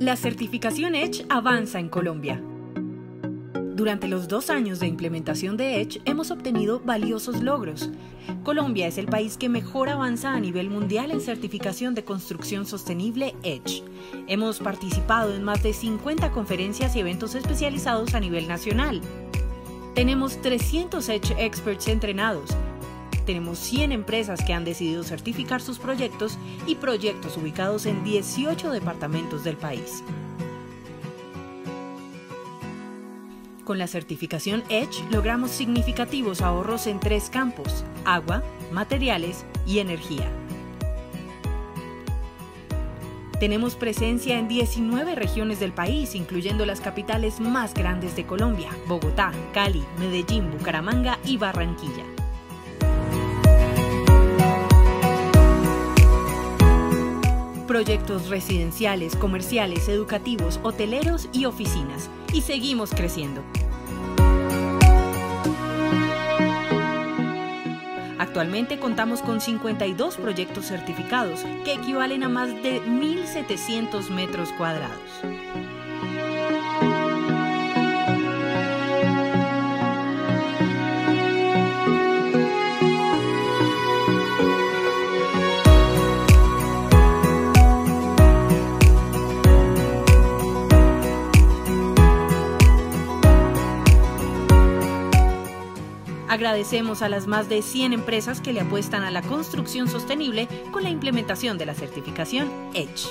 La certificación Edge avanza en Colombia. Durante los dos años de implementación de Edge hemos obtenido valiosos logros. Colombia es el país que mejor avanza a nivel mundial en certificación de construcción sostenible Edge. Hemos participado en más de 50 conferencias y eventos especializados a nivel nacional. Tenemos 300 Edge Experts entrenados, tenemos 100 empresas que han decidido certificar sus proyectos y proyectos ubicados en 18 departamentos del país. Con la certificación Edge logramos significativos ahorros en tres campos, agua, materiales y energía. Tenemos presencia en 19 regiones del país, incluyendo las capitales más grandes de Colombia, Bogotá, Cali, Medellín, Bucaramanga y Barranquilla. Proyectos residenciales, comerciales, educativos, hoteleros y oficinas. Y seguimos creciendo. Actualmente contamos con 52 proyectos certificados, que equivalen a más de 1.700 metros cuadrados. Agradecemos a las más de 100 empresas que le apuestan a la construcción sostenible con la implementación de la certificación EDGE.